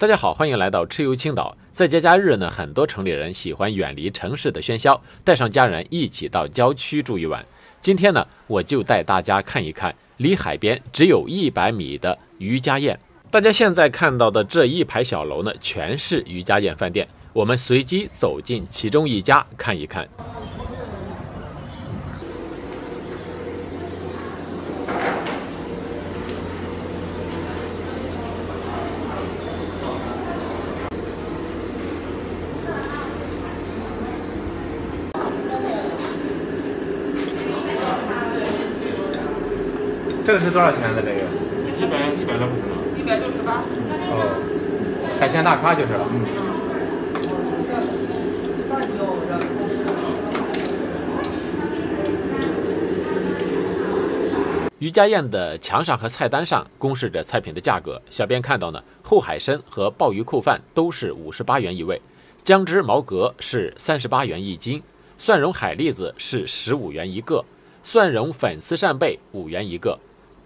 大家好，欢迎来到吃游青岛。在节假日呢，很多城里人喜欢远离城市的喧嚣，带上家人一起到郊区住一晚。今天呢，我就带大家看一看离海边只有一百米的渔家宴。大家现在看到的这一排小楼呢，全是渔家宴饭店。我们随机走进其中一家看一看。这个是多少钱的？这个一百一百多块钱吧。一百六十八。哦，海鲜大咖就是了。嗯。余家宴的墙上和菜单上公示着菜品的价格。小编看到呢，厚海参和鲍鱼扣饭都是五十八元一位，姜汁毛蛤是三十八元一斤，蒜蓉海蛎子是十五元一个，蒜蓉粉丝扇贝五元一个。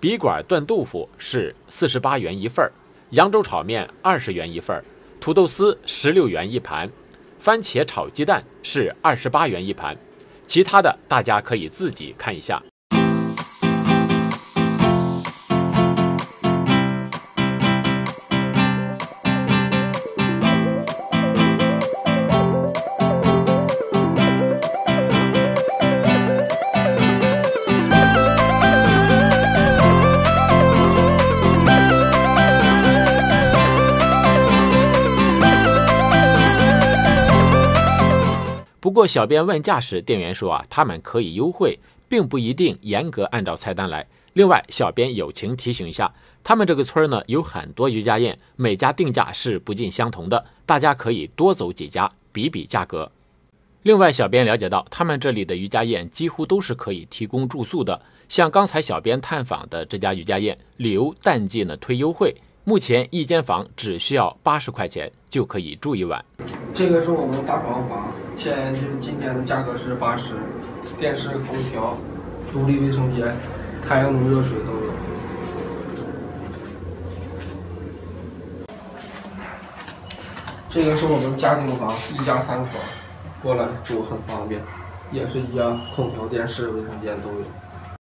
笔管炖豆腐是四十八元一份儿，扬州炒面二十元一份儿，土豆丝十六元一盘，番茄炒鸡蛋是二十八元一盘，其他的大家可以自己看一下。不过，小编问价时，店员说啊，他们可以优惠，并不一定严格按照菜单来。另外，小编友情提醒一下，他们这个村呢有很多余家宴，每家定价是不尽相同的，大家可以多走几家比比价格。另外，小编了解到，他们这里的余家宴几乎都是可以提供住宿的，像刚才小编探访的这家余家宴，旅游淡季呢推优惠。目前一间房只需要八十块钱就可以住一晚。这个是我们大床房，现就今天的价格是八十，电视、空调、独立卫生间、太阳能热水都有。这个是我们家庭房，一家三口过来住很方便，也是一样，空调、电视、卫生间都有。